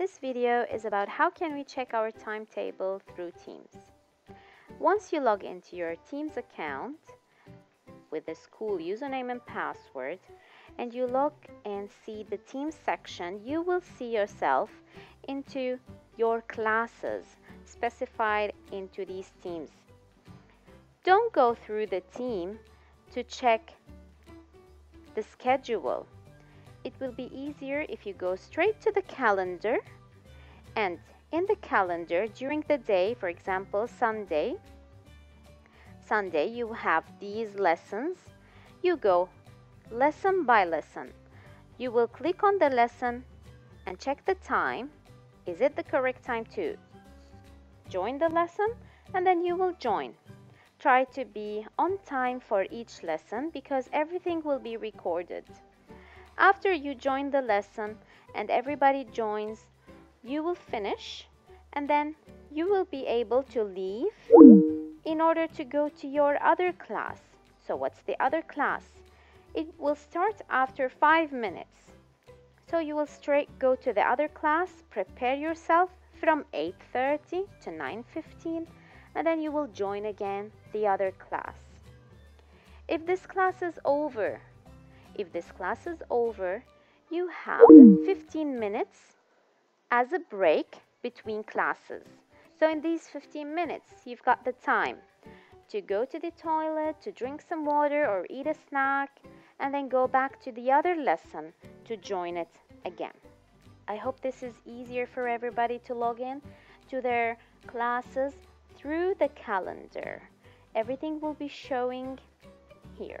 this video is about how can we check our timetable through Teams. Once you log into your Teams account with the school username and password and you log and see the Teams section, you will see yourself into your classes specified into these teams. Don't go through the team to check the schedule. It will be easier if you go straight to the calendar and in the calendar during the day, for example, Sunday, Sunday you have these lessons. You go lesson by lesson. You will click on the lesson and check the time. Is it the correct time to join the lesson? And then you will join. Try to be on time for each lesson because everything will be recorded. After you join the lesson and everybody joins, you will finish and then you will be able to leave in order to go to your other class. So what's the other class? It will start after 5 minutes. So you will straight go to the other class, prepare yourself from 8:30 to 9:15 and then you will join again the other class. If this class is over, if this class is over, you have 15 minutes as a break between classes. So in these 15 minutes, you've got the time to go to the toilet, to drink some water or eat a snack, and then go back to the other lesson to join it again. I hope this is easier for everybody to log in to their classes through the calendar. Everything will be showing here.